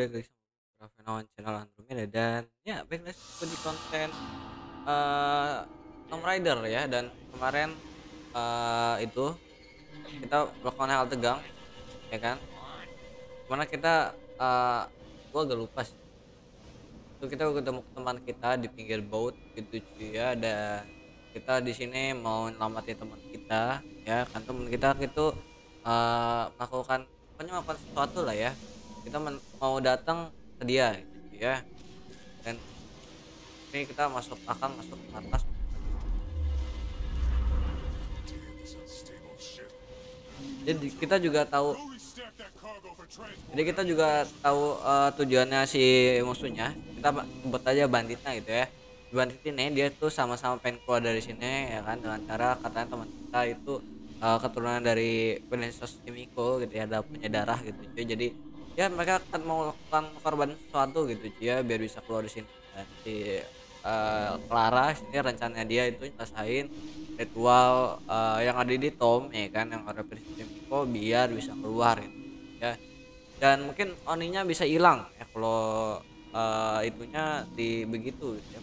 balik lagi sama Ravenawan channel Andromeda dan ya baik lagi di konten eh Tomb Raider ya dan kemarin eh itu kita melakukan hal tegang ya kan? Mana kita eh gua agak lupa sih. Itu kita ketemu teman kita di pinggir boat gitu cuy ya dan kita di sini mau nyelamatin teman kita ya kan? Teman kita itu eh melakukan pokoknya melakukan sesuatu lah ya kita mau datang ke dia gitu ya. Dan ini kita masuk akan masuk ke atas. Jadi kita juga tahu jadi kita juga tahu eh, tujuannya si musuhnya. Kita sebut aja banditnya gitu ya. Bandit ini dia tuh sama-sama pengen keluar dari sini ya kan? Dengan cara katanya teman kita itu eh, keturunan dari Princess Kimiko gitu ya ada punya darah gitu jadi ya mereka akan melakukan korban sesuatu gitu cuy ya biar bisa keluar di sini. Dan si eh, Clara ini rencananya dia itu nyelesain ritual eh, yang ada di Tom ya kan yang ada Kimiko biar bisa keluar gitu ya. Dan mungkin oninya bisa hilang ya kalau eh, itunya di begitu gitu ya.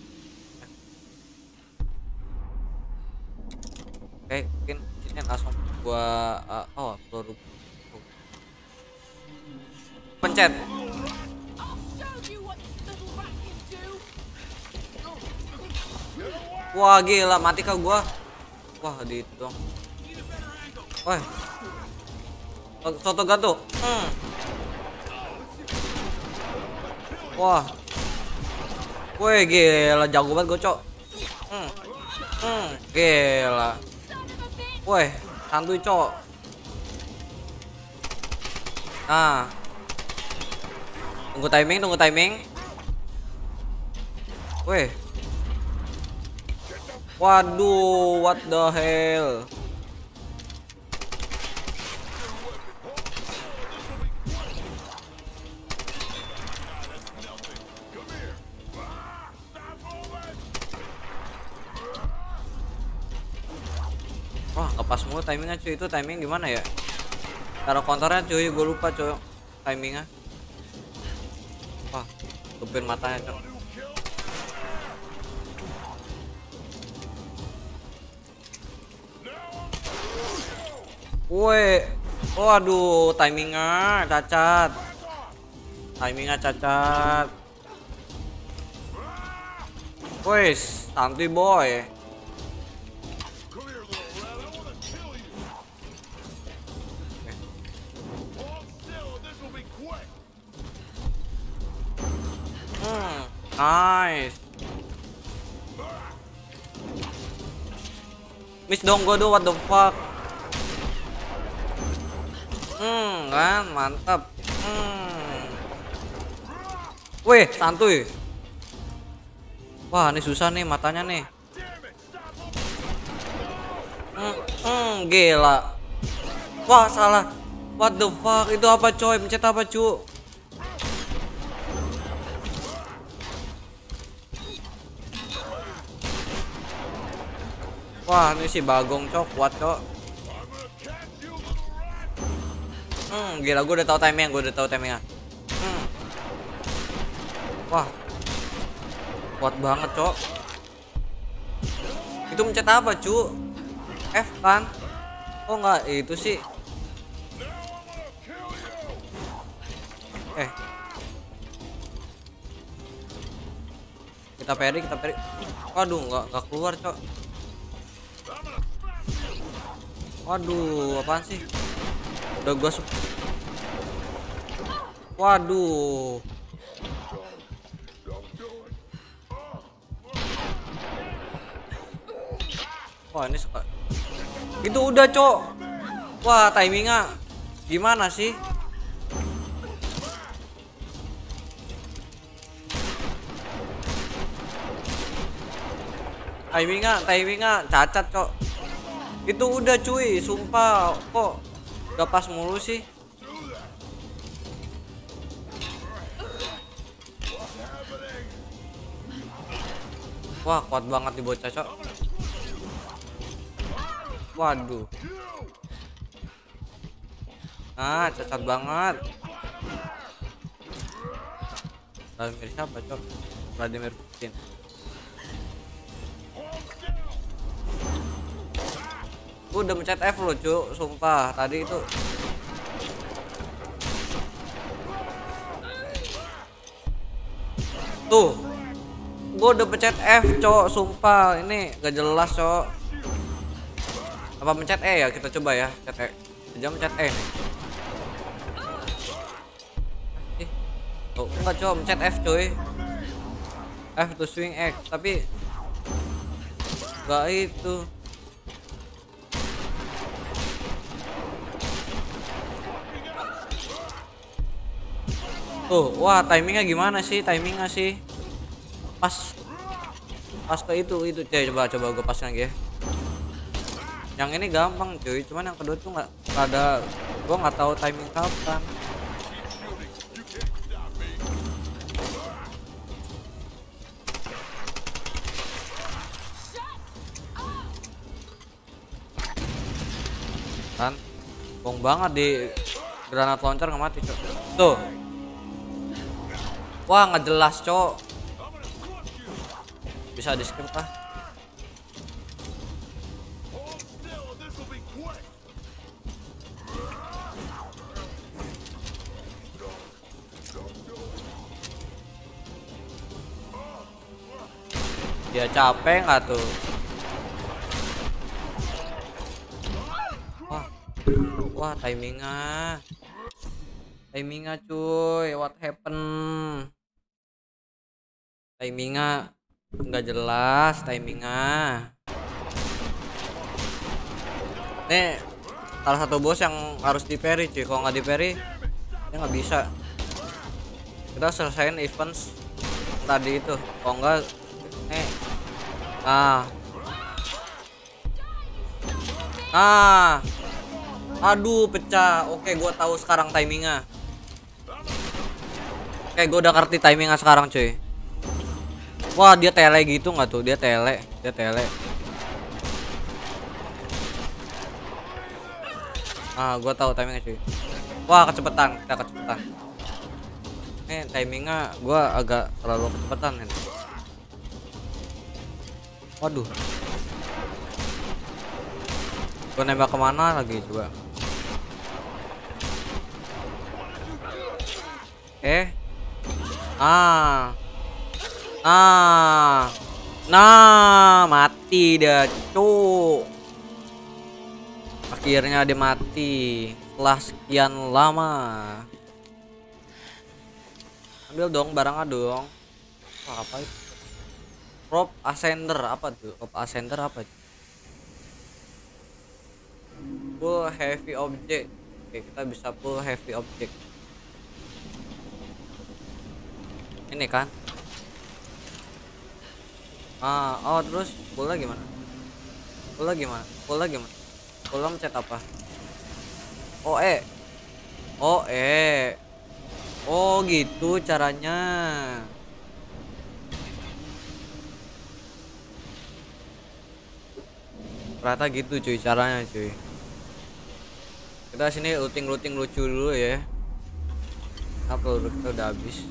Oke, mungkin sini langsung gua eh, oh peluru pencet. Wah gila. Mati kah gua? Wah di itu wah. Soto gato hmm. wah. Wih gila. Jago banget gue cok. Hmm. Hmm, gila. Wih santuy cok. Nah Tunggu timing tunggu timing Wih Waduh what the hell Wah, nggak pas mulu timingnya cuy. Itu timing gimana ya? Cara konternya cuy, gue lupa cuy timingnya. Wah, tupin matanya cuy. Woi, waduh, timingnya cacat. Timingnya cacat. Wes, santuy boy. Miss dong gue what the fuck. Hmm, kan mantap. Hmm. Wih, santuy. Wah, ini susah nih matanya nih. Hmm, hmm, gila. Wah, salah. What the fuck? Itu apa coy? Pencet apa, cu? Wah, ini si Bagong cok, kuat cok. Hmm, gila gue udah tahu timingnya, gue udah tahu timingnya. Hmm. Wah. Kuat banget, cok. Itu mencet apa, cu? F kan? Oh enggak, itu sih. Eh. Kita peri, kita peri. Waduh, enggak enggak keluar, cok. Waduh, apaan sih? Udah gua Waduh. Wah, ini suka. Itu udah, Cok. Wah, timingnya gimana sih? Timingnya, timingnya cacat, Cok. Itu udah cuy, sumpah kok gak pas mulu sih. Wah, kuat banget di bocah, Cok. Waduh. Ah, cacat banget. Vladimir siapa cok Vladimir Putin gue udah mencet F lo cuk. Sumpah tadi itu tuh. Gue udah pencet F cok. Sumpah ini gak jelas cok. Apa mencet E ya? Kita coba ya pencet E. Jangan mencet E. Nih Ih, oh enggak cok. Mencet F coy. F to swing X. Tapi gak itu Tuh, wah timingnya gimana sih? Timingnya sih pas pas ke itu itu cuy coba coba gue pas lagi ya. Yang ini gampang cuy, cuman yang kedua tuh nggak ada gue nggak tahu timing kapan. Kan, bong banget di granat launcher nggak mati. Tuh, Wah nggak jelas cok Bisa di skip kah? Dia capek nggak tuh? Wah, wah timingnya, timingnya cuy, what happened? Timingnya nggak jelas timingnya. Nih salah satu bos yang harus di parry cuy. Kalau nggak di parry ya nggak bisa. Kita selesaiin events tadi itu. Kalau nggak nih nah nah aduh pecah. Oke gua tahu sekarang timingnya. Oke gua udah ngerti timingnya sekarang cuy Wah dia tele gitu nggak tuh? Dia tele, dia tele. Ah, gua tahu timingnya cuy. Wah kecepatan, kita kecepatan. Nih timingnya gua agak terlalu kecepatan nih. Waduh. Gua nembak ke mana lagi coba? Eh. Ah. Nah. Nah, mati dah, cuk. Akhirnya dia mati setelah sekian lama. Ambil dong barangnya dong. Wah, apa itu? Prop ascender apa tuh? Prop ascender apa? Full heavy object. Oke, kita bisa full heavy object. Ini kan ah oh terus bola gimana? Bola gimana? Bola gimana? Bola mencet apa? Oh eh. Oh eh. Oh gitu caranya. Ternyata gitu cuy caranya cuy. Kita sini looting-looting lucu dulu ya. Apa udah habis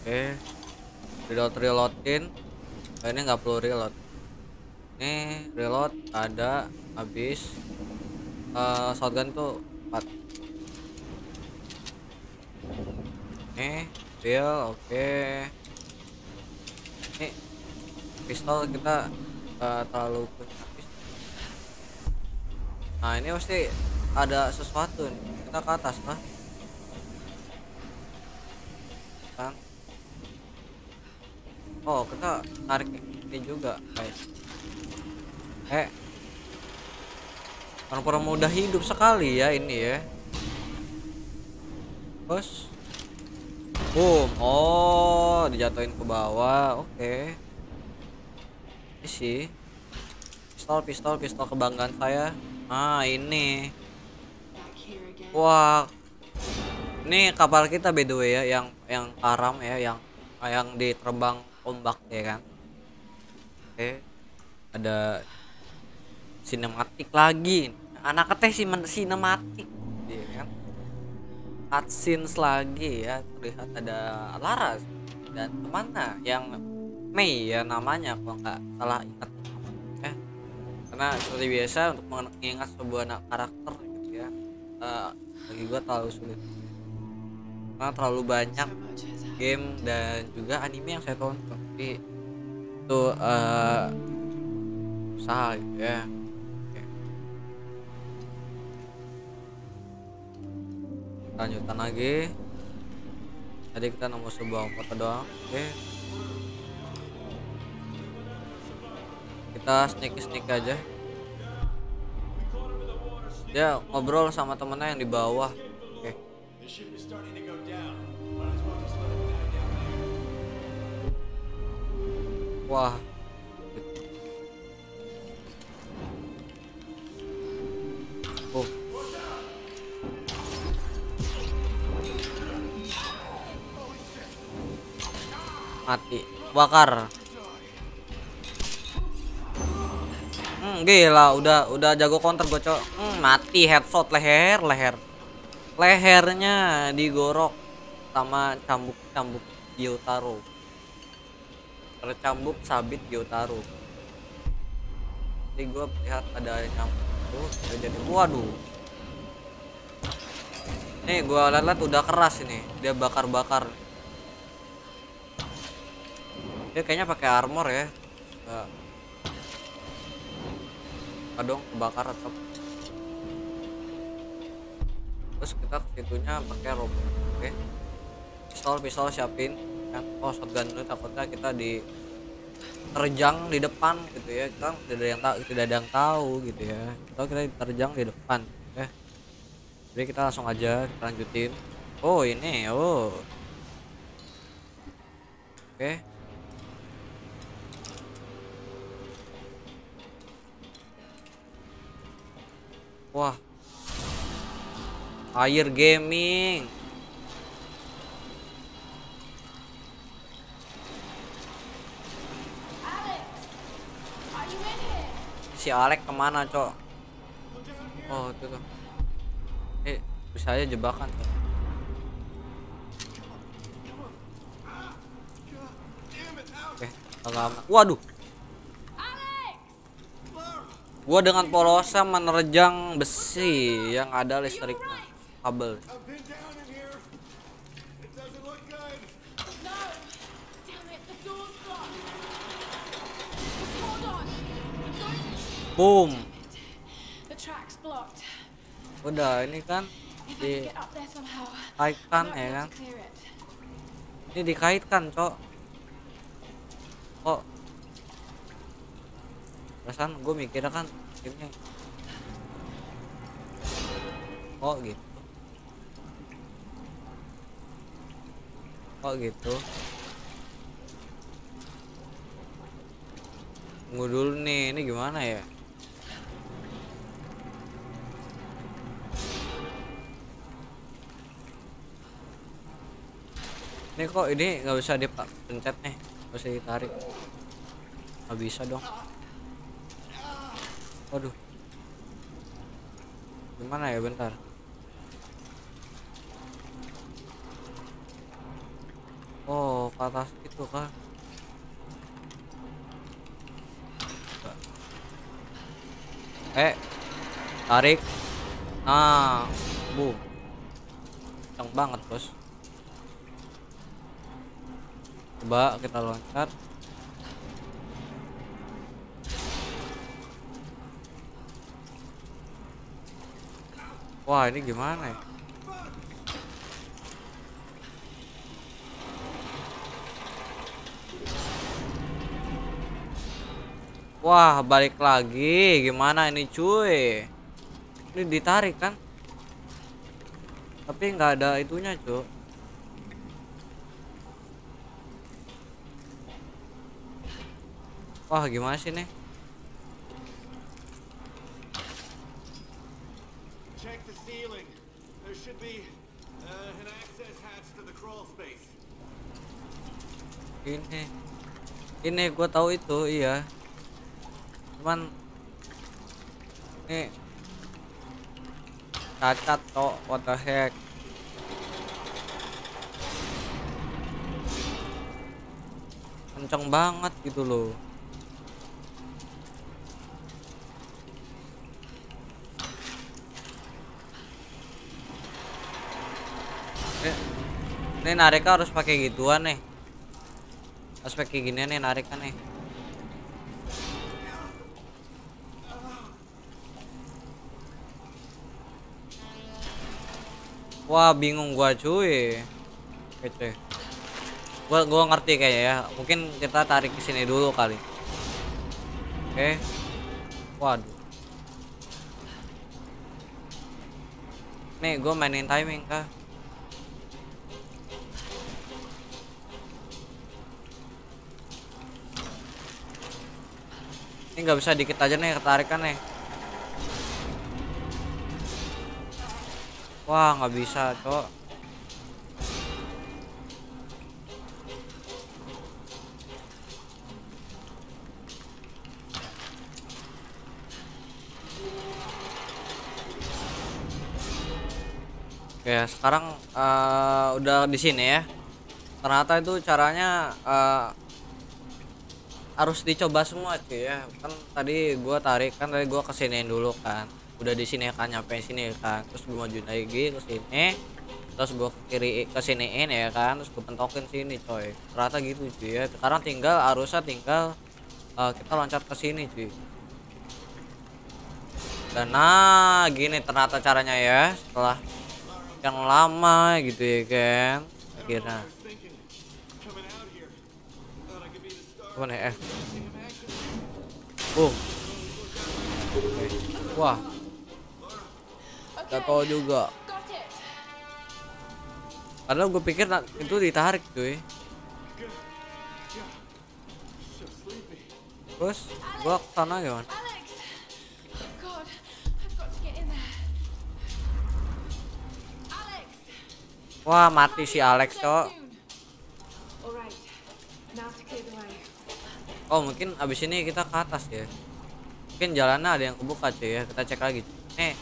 oke. Reload reloadin. Oh, ini nggak perlu reload. Ini reload ada habis. Uh, shotgun tuh 4 ini bill oke. Okay. ini pistol kita uh, terlalu nah ini pasti ada sesuatu nih. Kita ke atas lah kan oh kita tarik ini juga guys. Eh. Orang-orang mudah hidup sekali ya ini ya. Bos. Boom. Oh dijatuhin ke bawah. Oke. Okay. ini sih. Pistol pistol pistol kebanggaan saya. Ah ini. Wah. Ini kapal kita by the way ya yang yang karam ya yang yang diterbang ombak ya kan? Oke ada sinematik lagi. Anak teh sinematik ya kan? Cutscenes lagi ya. Terlihat ada Laras dan temannya yang Mei ya namanya kalau nggak salah ingat. Ya karena seperti biasa untuk mengingat sebuah anak karakter gitu ya. Uh, bagi gua terlalu sulit. Karena terlalu banyak game dan juga anime yang saya tonton. Jadi itu uh, usaha gitu ya lanjutan lagi. Tadi kita nemu sebuah foto doang. Oke. Kita sneak sneak aja. Dia ngobrol sama temennya yang di bawah wah. Oh. Mati. Bakar. Hmm, gila. Udah udah jago counter gue cok. Hmm, mati. Headshot leher leher. Lehernya digorok sama cambuk cambuk Gyotaro tercambuk sabit Gyotaro jadi gue lihat ada nyambuk tuh udah jadi. Waduh. Nih gue lihat udah keras ini. Dia bakar-bakar. Dia kayaknya pakai armor ya. Enggak. Dong kebakar atau terus kita ke situnya pakai robot oke. Pistol pistol siapin kan oh shotgun dulu takutnya kita di terjang di depan gitu ya. Kan tidak ada yang tahu tidak ada yang tahu gitu ya. Atau kita terjang di depan oke jadi kita langsung aja kita lanjutin. Oh ini oh. Oke. Wah. Air gaming Alex, are you in here? Si Alek ke mana cok? Oh itu tuh. Eh bisa aja jebakan tuh. Aman. Waduh. Gua dengan polosnya menerjang besi yang ada listriknya. Kabel boom. Udah ini kan di kaitkan ya kan? ini dikaitkan cok. Kok? Perasaan gue mikirnya kan ini kok gitu? Kok gitu? Tunggu dulu nih ini gimana ya ini kok ini nggak bisa dipencet nih nggak bisa ditarik. Nggak bisa dong. Waduh. Gimana ya bentar. Oh ke atas itu kan eh tarik. Nah bu. Kenceng banget bos coba kita loncat. Wah ini gimana ya? Wah balik lagi. Gimana ini cuy? Ini ditarik kan? Tapi nggak ada itunya cuy Wah gimana sih nih? Ini, ini gue tahu itu iya. Cuman, ini cacat toh what the heck. kenceng banget gitu loh ini nariknya harus pakai gituan nih. Harus pakai ginian nih nariknya nih. Wah bingung gua cuy. Kece. Gua gua ngerti kayaknya ya. Mungkin kita tarik ke sini dulu kali. Oke. Waduh. Nih gua mainin timing kah ini nggak bisa dikit aja nih ketarikan nih wah nggak bisa cok Oke, sekarang eh, udah di sini ya. Ternyata itu caranya eh, harus dicoba semua cuy ya. Kan tadi gua tarik kan tadi gua kesiniin dulu kan. Udah di sini kan nyampe sini kan. Terus gua maju lagi ke sini terus gua ke kiri ke siniin ya kan. Terus gua pentokin sini coy. Ternyata gitu cuy ya. Sekarang tinggal harusnya tinggal eh, kita loncat ke sini cuy. Dan nah gini ternyata caranya ya. Setelah yang lama gitu ya kan akhirnya I was thinking, coming out here, thought I could gimana ya eh of action. Boom. Wah, gak tau juga. Padahal gue pikir itu ditarik cuy. Terus gimana? Oh to get in there. Alex! Wah mati si Alex cok. soon. Alright, now to clear the way. Oh mungkin abis ini kita ke atas ya. Mungkin jalannya ada yang kebuka cuy ya. Kita cek lagi. Nih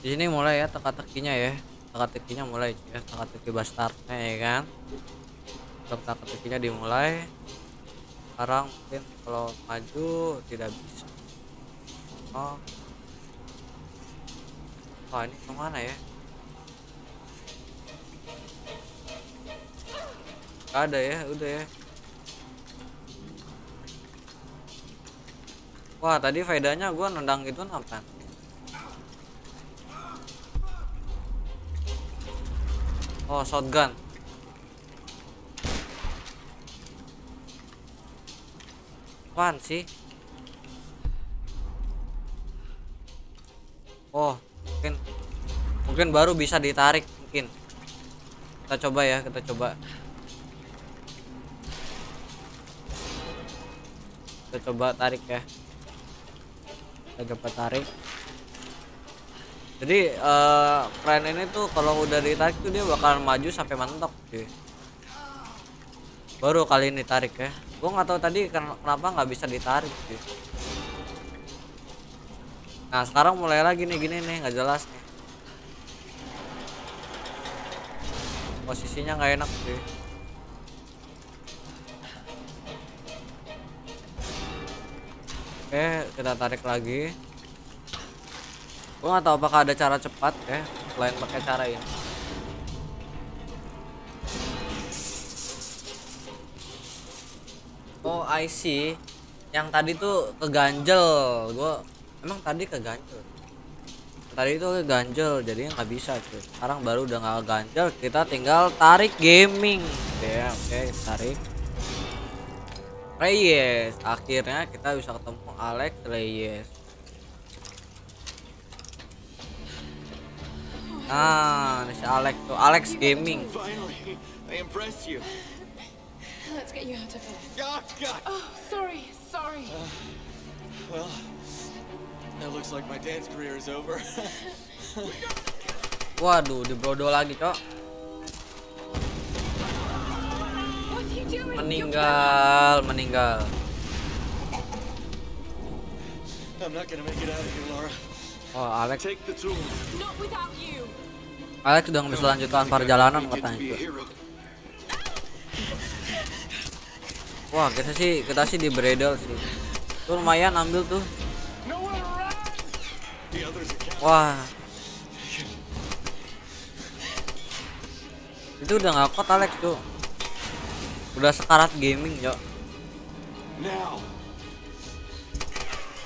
di sini mulai ya teka-tekinya ya. Teka-tekinya mulai cuy ya. Teka-teki bastardnya ya kan. Teka-tekinya dimulai. Sekarang mungkin kalau maju tidak bisa. Oh. Wah ini ke mana ya? Gak ada ya, udah ya. Wah tadi faedahnya gua nendang itu apa? Oh shotgun. Apaan sih? Oh mungkin mungkin baru bisa ditarik mungkin. Kita coba ya, kita coba. Kita coba tarik ya kita coba tarik jadi eh keren ini tuh kalau udah ditarik tuh dia bakal maju sampai mentok cuy. Baru kali ini tarik ya. Gua nggak tahu tadi ken- kenapa nggak bisa ditarik cuy. Nah sekarang mulai lagi nih gini nih nggak jelas nih. Posisinya nggak enak cuy Oke, kita tarik lagi. Gua nggak tahu apakah ada cara cepat ya selain pakai cara ini. Oh, I see. Yang tadi tuh keganjel. Gua emang tadi keganjel. Tadi itu keganjel, jadi nggak bisa tuh. Sekarang baru udah nggak keganjel, kita tinggal tarik gaming. Oke, oke, tarik. Reyes akhirnya kita bisa ketemu Alex Reyes nah ini si Alex tuh Alex Gaming Finally, I impressed you. Let's get you out of here. God, God. Oh, sorry, sorry. Well, that looks like my dance career is over. waduh dibrodo lagi cok meninggal meninggal I'm not gonna make it out of here, Laura. oh Alex. Take the tools. Not without you. Alex udah nggak bisa lanjutkan perjalanan katanya itu. wah kita sih kita sih di bredel sih. Tuh lumayan ambil tuh. Wah. Itu udah nggak kuat Alex tuh. Udah sekarat gaming yo Now!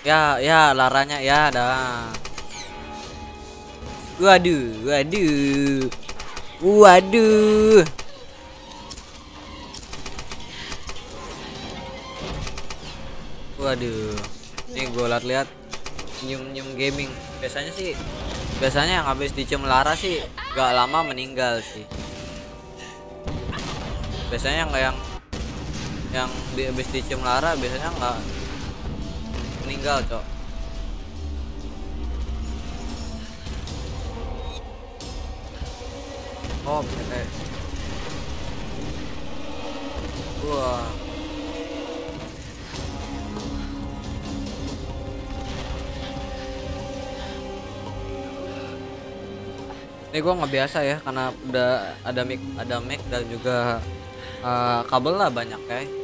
Ya ya laranya ya dah. Waduh waduh. Waduh. Waduh. Ini gue liat-liat nyium-nyium gaming. Biasanya sih biasanya yang habis dicium Lara sih gak lama meninggal sih. Biasanya yang yang yang habis dicium Lara biasanya nggak meninggal cok. Oh oke wah. Ini gua nggak biasa ya karena udah ada mic ada mic dan juga eh, kabel lah banyak ya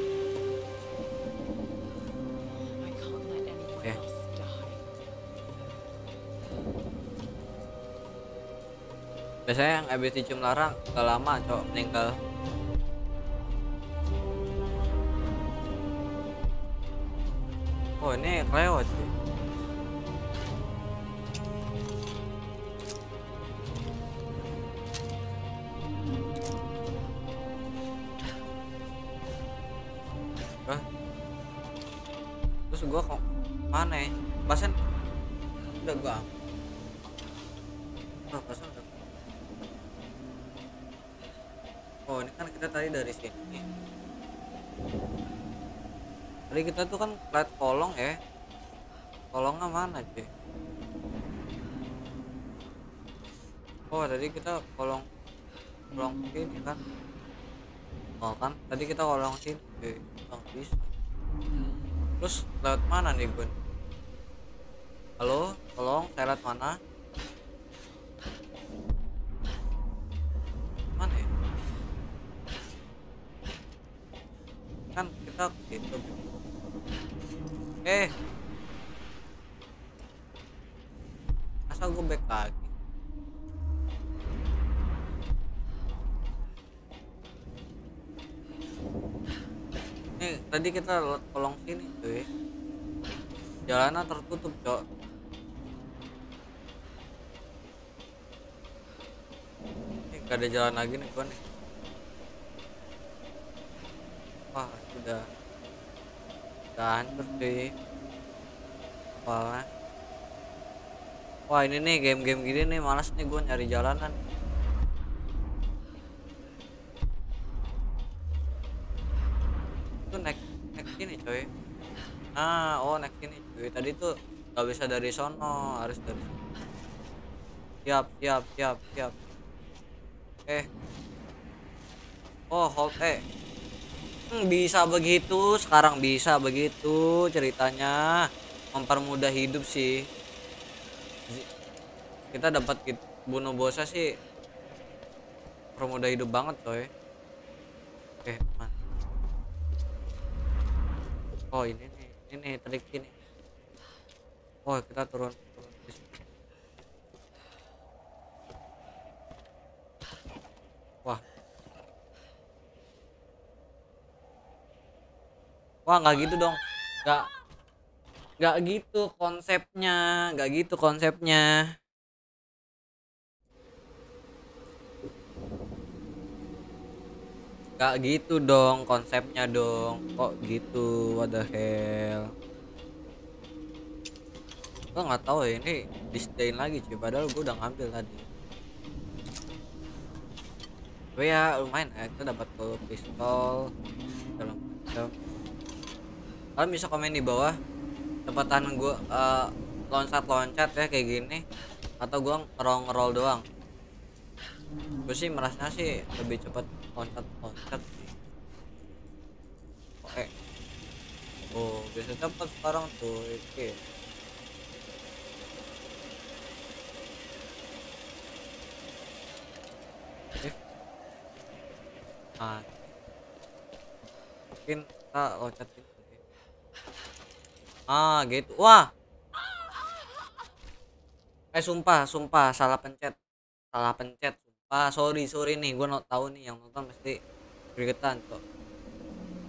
biasanya yang habis dicium Lara gak lama cok meninggal. Oh ini lewat sih kita tuh kan lihat kolong ya. Kolongnya mana cuy oh tadi kita kolong kolong sini kan. Oh kan tadi kita kolong sini oh bisa. Terus lewat mana nih gun halo tolong saya lewat mana ya kan kita ke situ eh. Masa gue back lagi. Nih tadi kita lewat kolong sini cuy. Jalanan tertutup cok. Nih gak ada jalan lagi nih gua nih. Wah sudah hancur cuy kepala. Wah ini nih game-game gini nih malas nih gua nyari jalanan. Itu naik naik sini coy. Nah oh naik sini cuy tadi tuh gak bisa dari sono harus dari siap siap siap siap. Eh. Oh hold eh bisa begitu sekarang bisa begitu ceritanya. Mempermudah hidup sih. Kita dapat bunuh bosnya sih. Permudah hidup banget coy. Oke man. Oh ini nih ini nih trik ini. Oh kita turun turun di sini. wah wah nggak gitu dong. Nggak nggak gitu konsepnya nggak gitu konsepnya. Nggak gitu dong konsepnya dong. Kok gitu? What the hell? Gua nggak tahu ya ini disdain lagi cuy. Padahal gua udah ngambil tadi. Tapi ya lumayan ya kita dapat pistol dalam macam kalian bisa komen di bawah cepatan gua eh, loncat loncat ya kayak gini atau gua ngerol ngerol doang. Gue sih merasa sih lebih cepat loncat loncat sih. Oke. Oh bisa cepat sekarang tuh oke. Ah. Mungkin kita loncat gitu ah gitu. Wah. Eh sumpah sumpah. Salah pencet. Salah pencet sumpah. Sorry sorry nih. Gue no tahu nih. Yang nonton pasti gregetan kok.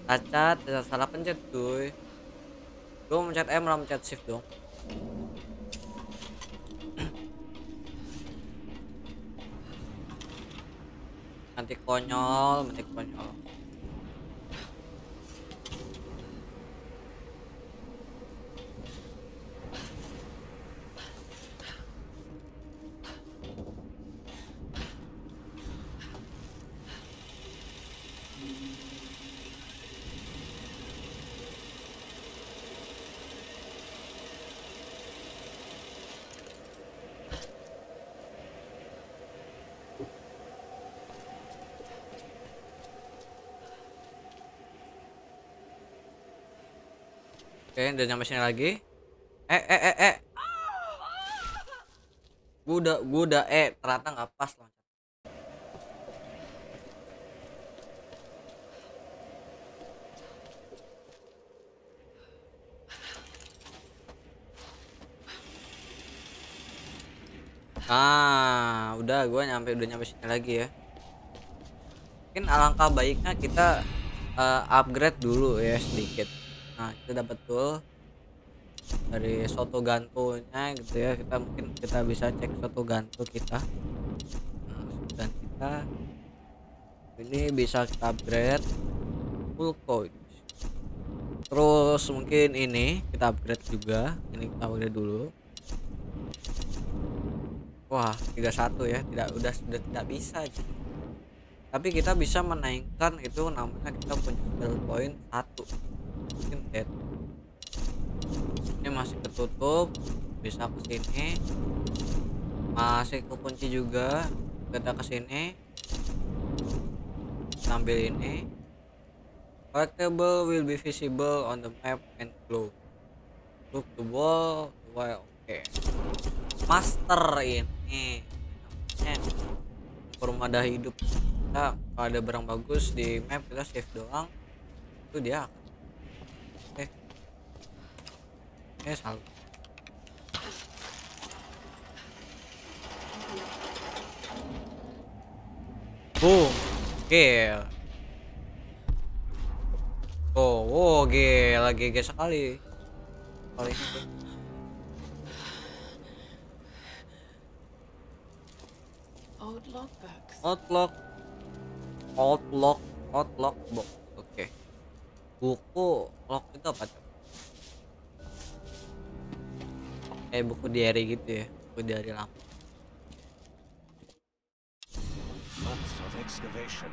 Cacat salah pencet cuy. Gue mencet M malah mencet shift dong. Nanti konyol nanti konyol Oke, udah nyampe sini lagi. Eh, eh, eh, eh. Gua udah, gua udah, eh, ternyata nggak pas loncat. Ah, udah, gua nyampe, udah nyampe sini lagi ya. Mungkin alangkah baiknya kita eh, upgrade dulu ya sedikit nah itu dapat betul dari soto gantonya gitu ya. Kita mungkin kita bisa cek soto ganto kita. Nah, dan kita ini bisa kita upgrade full coin. Terus mungkin ini kita upgrade juga. Ini kita upgrade dulu. Wah 31 ya. Tidak udah sudah tidak bisa jadi tapi kita bisa menaikkan itu namanya kita punya skill point satu dead ini masih ketutup bisa ke sini. Masih kekunci juga kita ke sini. Sambil ini. Collectible will be visible on the map and glow look the wall while oke. Master ini. Perumada hidup. Kita kalau ada barang bagus di map kita save doang. Itu dia eh eh salah boom gel. Oh oh gel lagi gel sekali. Kali ini. Old outlook. Outlook outlook box. Oke. Buku lock itu apa tuh kayak buku diary gitu ya buku diary lama Months of excavation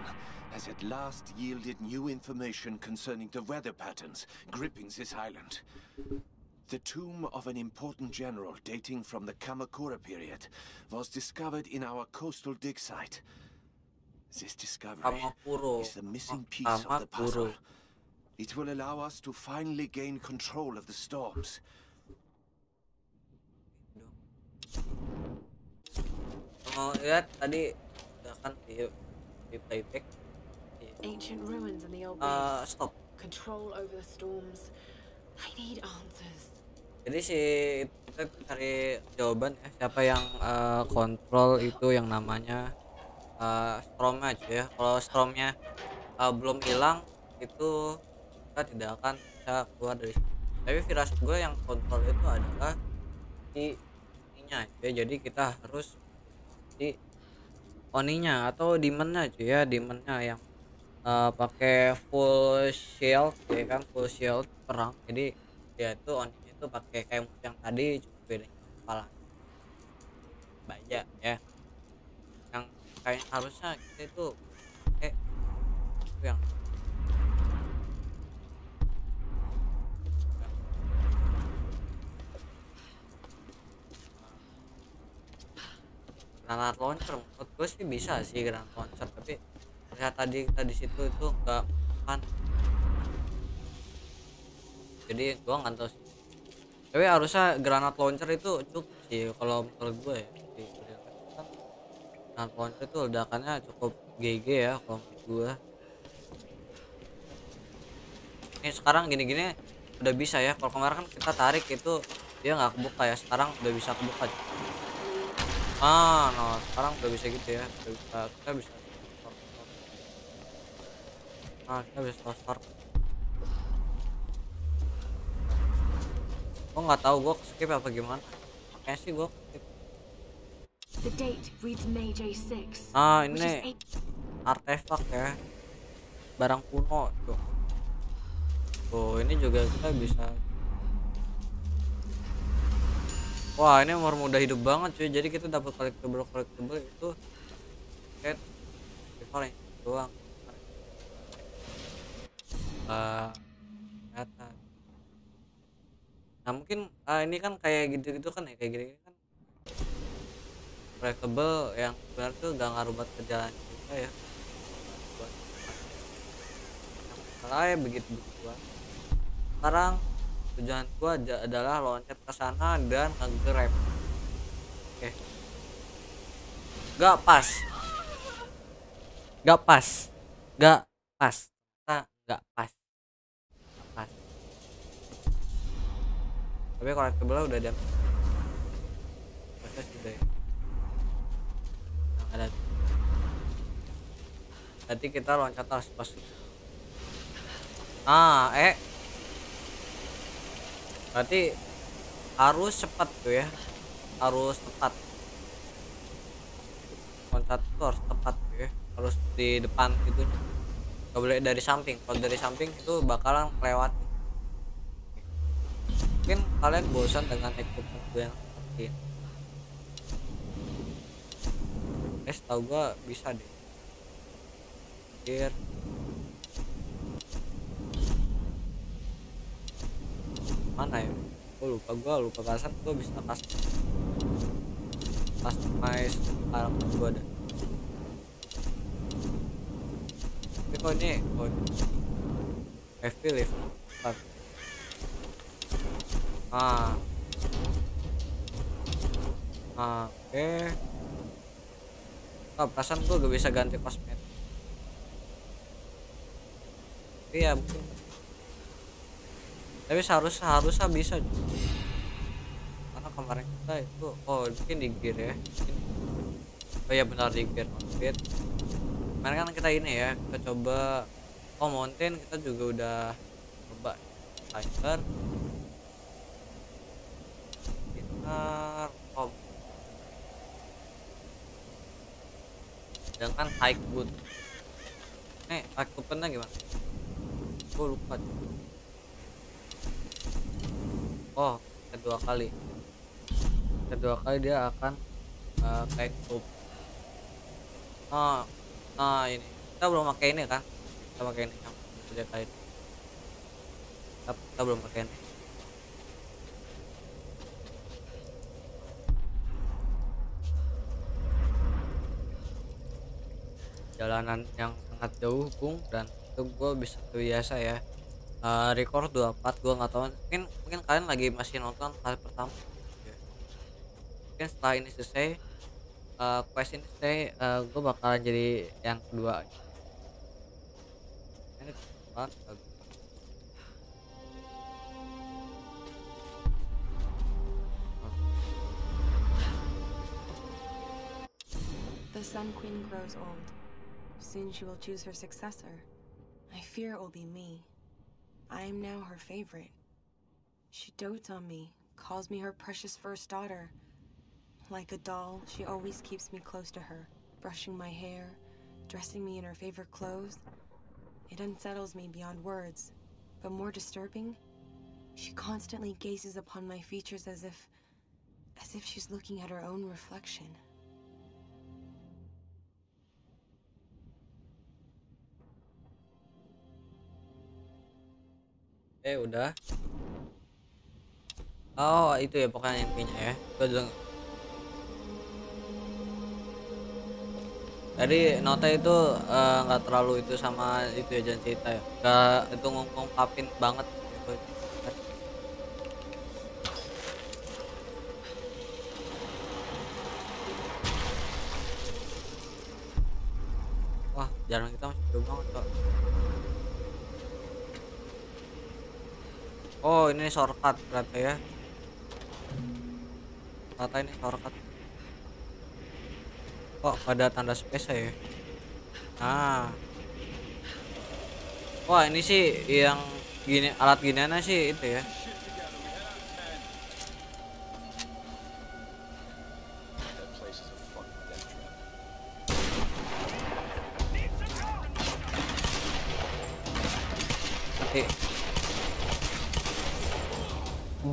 has at last yielded new information concerning the weather patterns gripping this island. The tomb of an important general dating from the Kamakura period was discovered in our coastal dig site. This discovery Kamakuro is the missing piece of the puzzle. It will allow us to finally gain control of the storms. Mau lihat tadi udah kan di di playback Ancient ruins in the old Eh, base. stop Control over the storms. I need answers. jadi si kita cari jawaban ya siapa yang eh, kontrol itu yang namanya uh, stromnya aja ya kalau stromnya eh, belum hilang itu kita tidak akan bisa keluar dari situ. tapi firasat gue yang kontrol itu adalah si ininya ya jadi kita harus di oninya atau demonnya aja ya demonnya yang eh, pakai full shield ya kan full shield perang. Jadi dia itu oninya itu pakai kayak yang tadi cuma bedanya kepala. Baja ya. Yang kayak harusnya kita itu eh yang granat launcher menurut gue sih bisa sih granat launcher tapi lihat tadi kita di situ itu enggak kan. Jadi gua nggak tahu sih. Tapi harusnya granat launcher itu cukup sih kalau menurut gue ya. Granat launcher itu ledakannya cukup GG ya kalau menurut gue ini sekarang gini-gini udah bisa ya. Kalau kemarin kan kita tarik itu dia nggak kebuka ya. Sekarang udah bisa kebuka ah no sekarang udah bisa gitu ya udah bisa kita bisa ah kita bisa start gua nggak tahu gua skip apa gimana. Kayaknya sih gua skip. The date reads May J6. ah ini artefak ya. Barang kuno tuh. Tuh ini juga kita bisa wah ini umur muda hidup banget cuy. Jadi kita dapat collectible collectible itu kayak paling doang. Uh, kelihatan nah mungkin ah, ini kan kayak gitu-gitu kan ya kayak gini kan. Collectible yang sebenarnya tuh gak ngaruh buat kerjaan kita ya. Buat yang masalahnya begitu begituan sekarang tujuan gua adalah loncat ke sana dan nge-grab. Oke. Gak pas. Gak pas. Gak pas. Nah, gak pas. Gak pas. Tapi collectible udah ada sudah ya. Ada. Nanti kita loncat harus pas. Ah eh berarti harus cepat tuh ya. Harus tepat. Loncat tuh tepat tuh ya. Harus di depan gitu. Nggak boleh dari samping. Kalau dari samping itu bakalan kelewat mungkin kalian bosan dengan equipment gue yang seperti ini. Guys tau gua bisa deh. Here. Mana ya? Gue lupa gue lupa kasar gue bisa custom customize karakter gue ada tapi kok ini oh ini? Heavy lift. Ah. Ah oke. Ah perasaan gue gak bisa ganti kosmetik. Tapi ya mungkin tapi seharusnya harusnya bisa. Karena kemarin kita itu oh mungkin di gear ya. Mungkin- oh ya benar di gear outfit kemarin kan kita ini ya kita coba oh mountain kita juga udah coba. Cyber. Kita oh dengan high boot nih high gimana? Gue lupa oh kedua kali. Kedua kali dia akan uh, kayak oh nah ini. Kita belum pakai ini kan? Kita pakai ini yang kedua kali kita, kita belum pakai ini. Jalanan yang sangat jauh bung dan itu gue bisa biasa ya uh, record 24 gue nggak tahu mungkin mungkin kalian lagi masih nonton kali pertama mungkin setelah ini selesai uh, quest ini selesai uh, gue bakalan jadi yang kedua. The Sun Queen grows old. Soon she will choose her successor. I fear it will be me. I am now her favorite. She dotes on me, calls me her precious first daughter. Like a doll, she always keeps me close to her, brushing my hair, dressing me in her favorite clothes. It unsettles me beyond words, but more disturbing, she constantly gazes upon my features as if as if she's looking at her own reflection. Eh udah. Oh itu ya pokoknya intinya ya. Gue juga jadi nota itu eh, nggak terlalu itu sama itu ya jangan cerita ya. Nggak itu ngung- ngungkapin banget. Gitu. wah jalan kita masih jauh banget kok oh ini shortcut ternyata ya. Ternyata ini shortcut. Kok nggak ada tanda space ya? Nah wah ini sih yang gini alat giniannya sih itu ya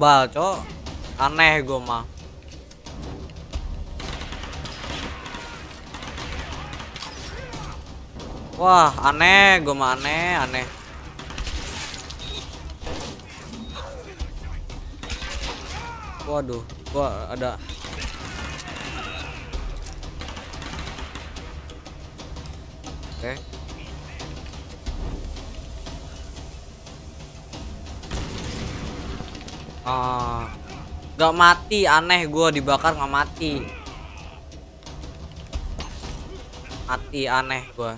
bal cok. Aneh gue mah. Wah aneh gue mah aneh aneh. Waduh gua ada. Oke Ah, gak mati aneh gua dibakar nggak mati. Mati aneh gua